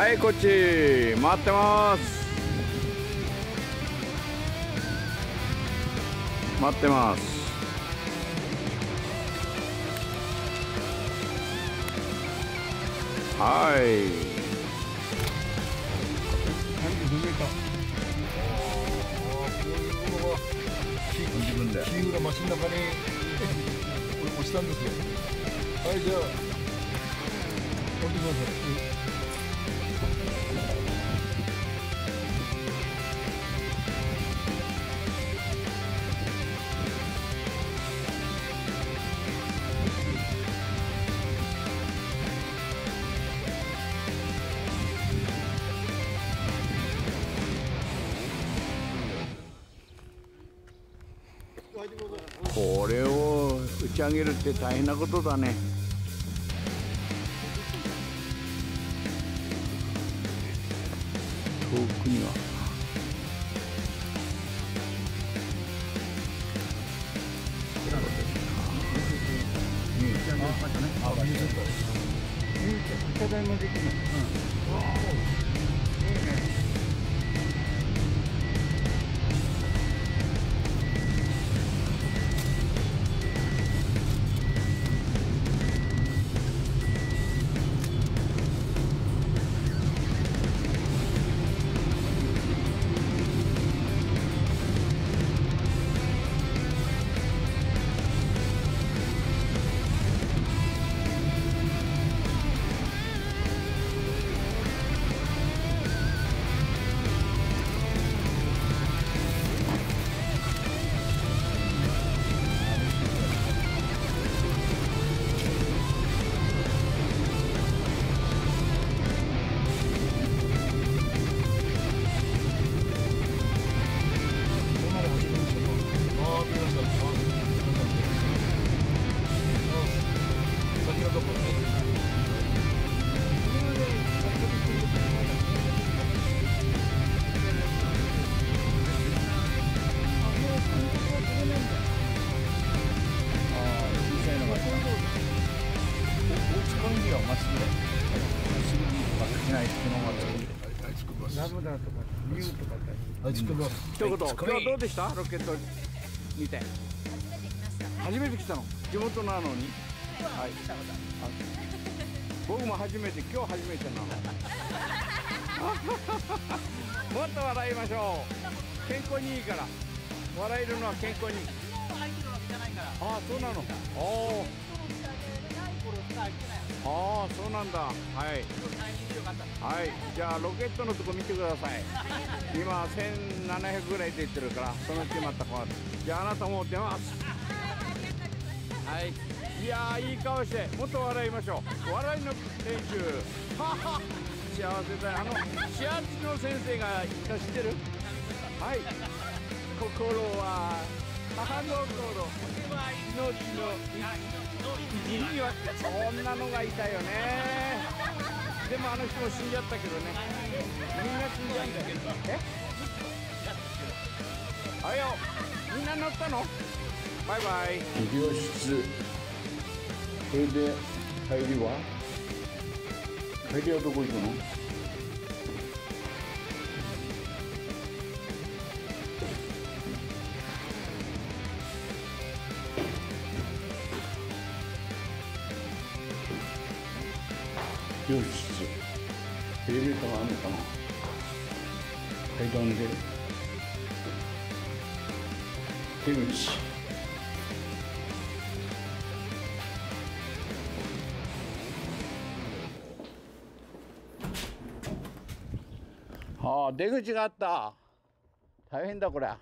はいこっち待ってます待ってますはい自分で。キーがマシンの中に俺押したんですよ。はいじゃあ降りてください。これを打ち上げるって大変なことだね。遠くには。いいねはい、ちょっと一言今日はどうでしたロケット見て初めて来たの。地元なのに。はい。あ僕も初めて今日初めてなの。もっと笑いましょう。健康にいいから。笑えるのは健康に。ああそうなの。おおああそうなんだ。はい。はい。じゃあロケットのとこ見てください。今1700ぐらい出てるからそのうちまた変わる。じゃああなたも出ます。はい。いやいい顔してもっと笑いましょう。笑いの練習はは。幸せだよ。あの始圧の先生がいた知ってる？はい。心は母の心。命の一にはそんなのがいたよね。でもあの人も死んじゃったけどね。みんな死んじゃうんだよえ？あよみんな乗ったの？バイバイ。授業室。それで帰りは？帰りはどこ行くの？医療室エレベーターがあるのかな階段で出口ああ出口があった。大変だこりゃ